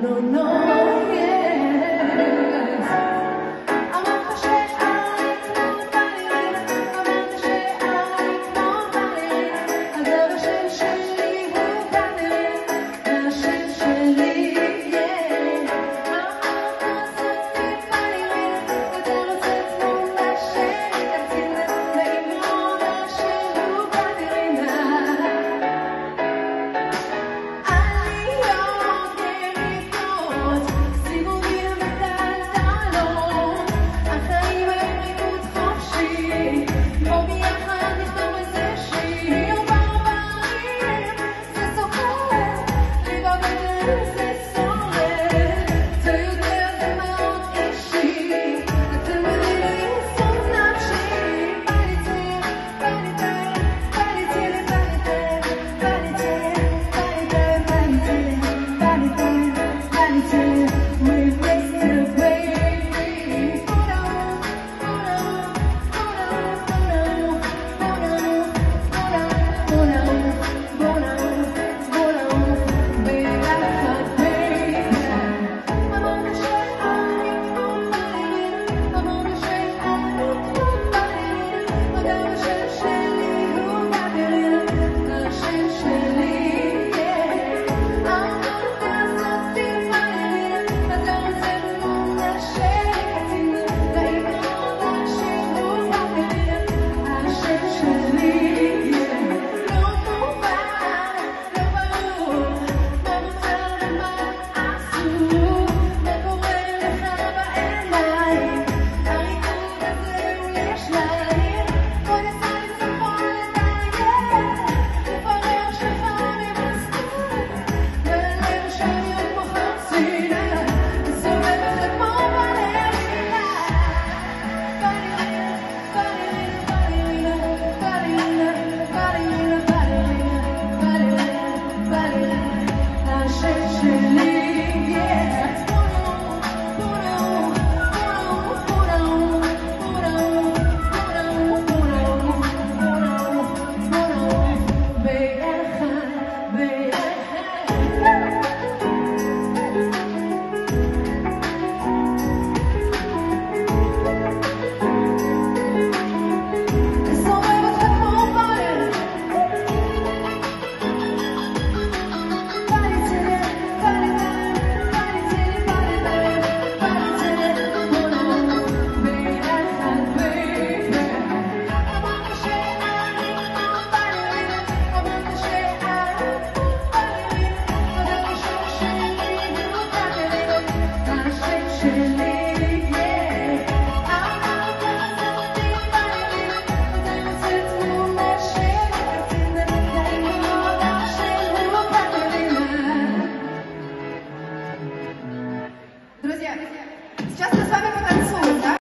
no, no.